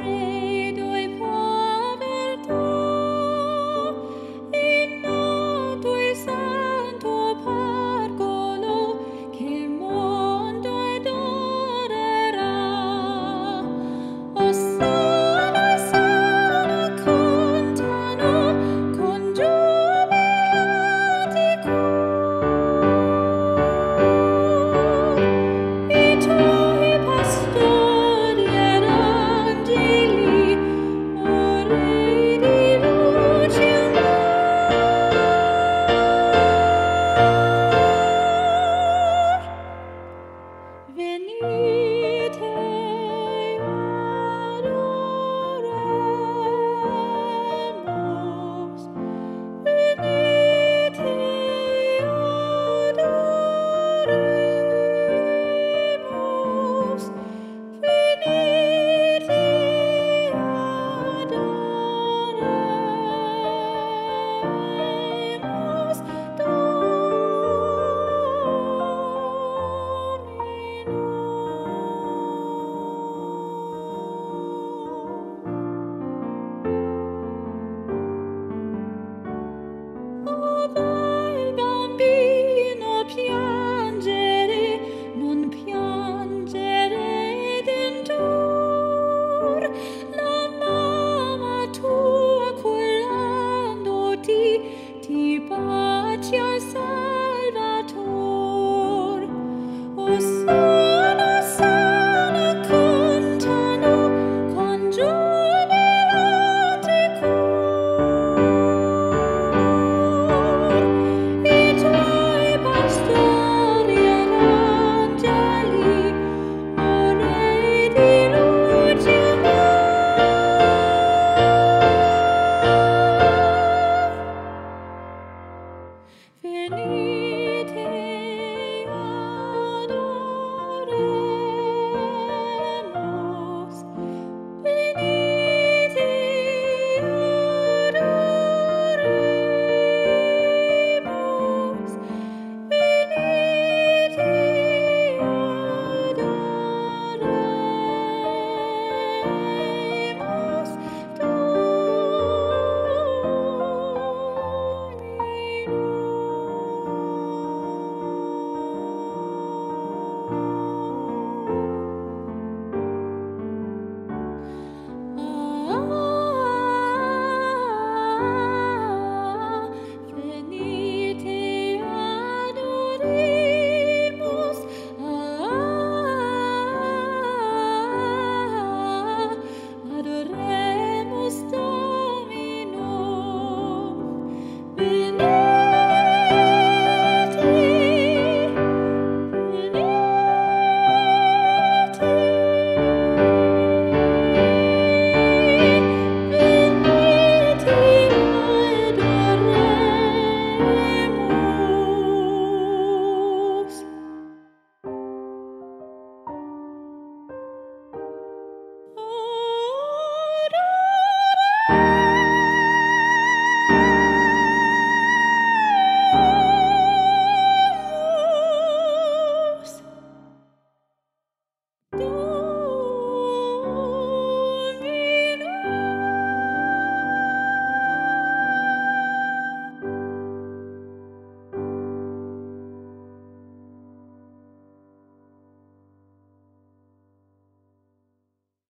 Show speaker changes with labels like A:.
A: entre